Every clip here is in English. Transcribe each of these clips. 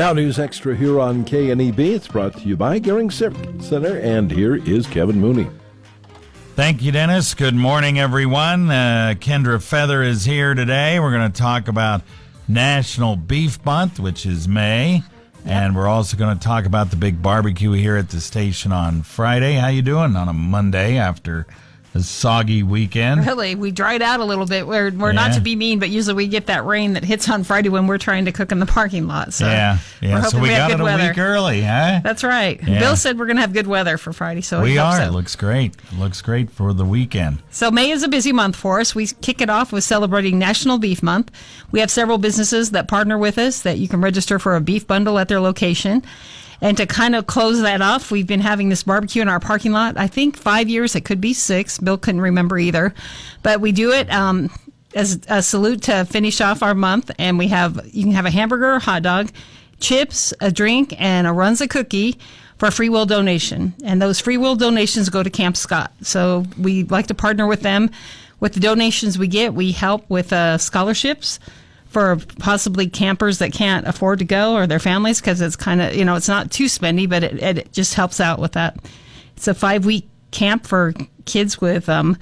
Now, News Extra here on KNEB. It's brought to you by Gering Center, and here is Kevin Mooney. Thank you, Dennis. Good morning, everyone. Uh, Kendra Feather is here today. We're going to talk about National Beef Month, which is May, and we're also going to talk about the big barbecue here at the station on Friday. How you doing on a Monday after a soggy weekend. Really, we dried out a little bit. We're, we're not to be mean, but usually we get that rain that hits on Friday when we're trying to cook in the parking lot. So yeah, yeah. So we, have got it good a weather. week early, huh? That's right. Yeah. Bill said we're going to have good weather for Friday, so we are. So. It looks great. It looks great for the weekend. So May is a busy month for us. We kick it off with celebrating National Beef Month. We have several businesses that partner with us that you can register for a beef bundle at their location. And to kind of close that off, we've been having this barbecue in our parking lot. I think five years, it could be six. Bill couldn't remember either, but we do it um, as a salute to finish off our month. And we have you can have a hamburger, a hot dog, chips, a drink, and a Runza cookie for a free will donation. And those free will donations go to Camp Scott. So we like to partner with them. With the donations we get, we help with uh, scholarships for possibly campers that can't afford to go or their families because it's kind of, you know, it's not too spendy, but it, it just helps out with that. It's a five week camp for kids with um,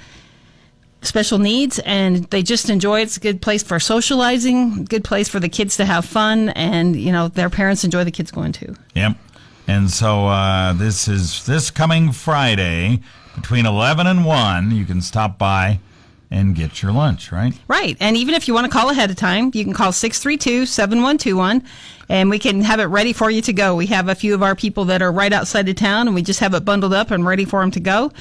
special needs and they just enjoy it. It's a good place for socializing, good place for the kids to have fun and, you know, their parents enjoy the kids going too. Yep. And so uh, this is this coming Friday between 11 and 1. You can stop by and get your lunch, right? Right. And even if you want to call ahead of time, you can call 632 7121 and we can have it ready for you to go. We have a few of our people that are right outside of town and we just have it bundled up and ready for them to go.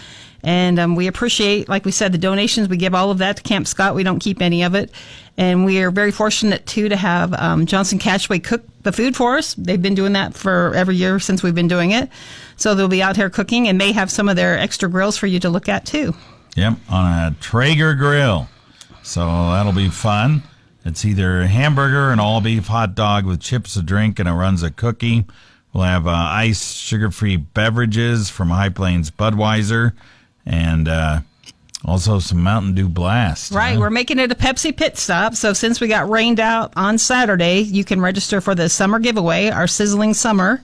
And um, we appreciate, like we said, the donations. We give all of that to Camp Scott. We don't keep any of it. And we are very fortunate, too, to have um, Johnson Cashway cook the food for us. They've been doing that for every year since we've been doing it. So they'll be out here cooking and may have some of their extra grills for you to look at, too. Yep, on a Traeger grill. So that'll be fun. It's either a hamburger, an all beef hot dog with chips, a drink, and a Runza cookie. We'll have uh, ice, sugar free beverages from High Plains Budweiser, and uh, also some Mountain Dew Blast. Right, huh? we're making it a Pepsi pit stop. So since we got rained out on Saturday, you can register for the summer giveaway, our sizzling summer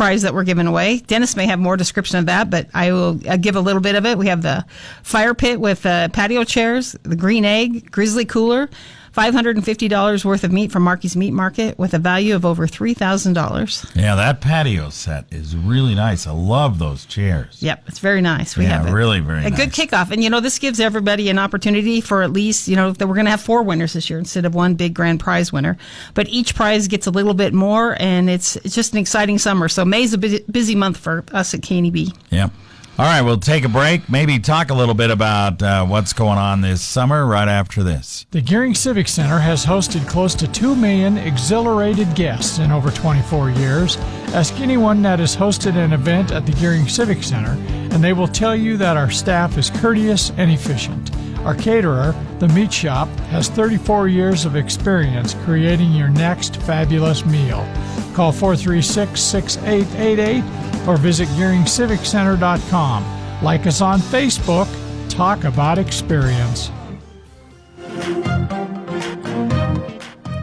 prize that we're giving away. Dennis may have more description of that, but I will uh, give a little bit of it. We have the fire pit with uh, patio chairs, the green egg, grizzly cooler, $550 worth of meat from Marky's Meat Market with a value of over $3,000. Yeah, that patio set is really nice. I love those chairs. Yep, it's very nice. We Yeah, have a, really very a good kickoff, and you know this gives everybody an opportunity for at least you know that we're going to have four winners this year instead of one big grand prize winner. But each prize gets a little bit more, and it's it's just an exciting summer. So May's a busy, busy month for us at KNB. Yep. All right, we'll take a break. Maybe talk a little bit about uh, what's going on this summer right after this. The Gering Civic Center has hosted close to 2 million exhilarated guests in over 24 years. Ask anyone that has hosted an event at the Gering Civic Center, and they will tell you that our staff is courteous and efficient. Our caterer, The Meat Shop, has 34 years of experience creating your next fabulous meal. Call 436 6888 or visit GeringCivicCenter.com. Like us on Facebook. Talk about experience.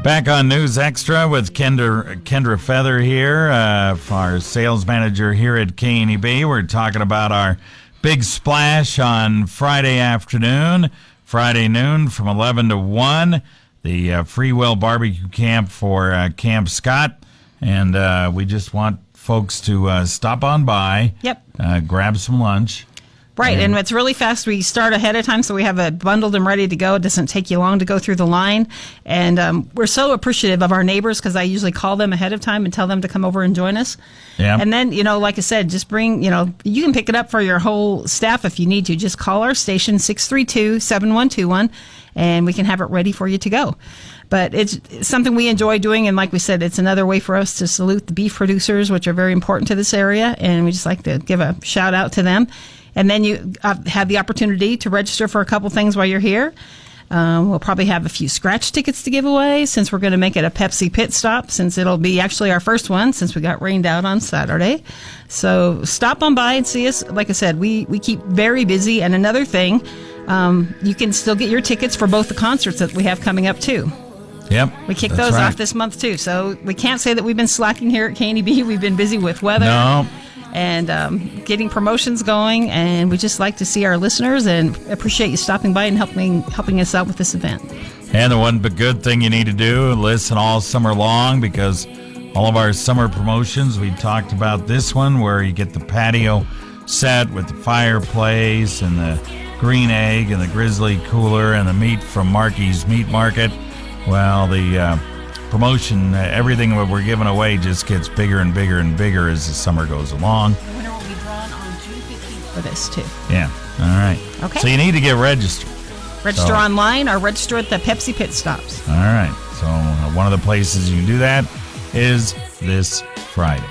Back on News Extra with Kendra, Kendra Feather here, uh, our sales manager here at KNEB. We're talking about our big splash on Friday afternoon, Friday noon from 11 to 1, the uh, Free Will Barbecue Camp for uh, Camp Scott. And uh, we just want folks to uh, stop on by, Yep. uh, grab some lunch. Right, and it's really fast. We start ahead of time, so we have it bundled and ready to go. It doesn't take you long to go through the line, and um, we're so appreciative of our neighbors because I usually call them ahead of time and tell them to come over and join us. Yeah. And then, you know, like I said, just bring, you know, you can pick it up for your whole staff if you need to. Just call our station, 632 7121, and we can have it ready for you to go. But it's something we enjoy doing. And like we said, it's another way for us to salute the beef producers, which are very important to this area. And we just like to give a shout out to them. And then you uh, have the opportunity to register for a couple things while you're here. Um, we'll probably have a few scratch tickets to give away since we're going to make it a Pepsi pit stop, since it'll be actually our first one since we got rained out on Saturday. So stop on by and see us. Like I said, we, we keep very busy. And another thing, um, you can still get your tickets for both the concerts that we have coming up too. Yep. We kicked that's those right. off this month too, so we can't say that we've been slacking here at KNEB. We've been busy with weather No. And um, getting promotions going, and we just like to see our listeners and appreciate you stopping by and helping helping us out with this event. And the one but good thing you need to do, listen all summer long because all of our summer promotions, we talked about this one where you get the patio set with the fireplace and the green egg and the grizzly cooler and the meat from Marky's Meat Market. Well, the uh, promotion, uh, everything that we're giving away just gets bigger and bigger and bigger as the summer goes along. The winner will be drawn on June 15th for this too. Yeah. All right. Okay. So you need to get registered. Register So- online or register at the Pepsi pit stops. All right. So uh, one of the places you can do that is this Friday.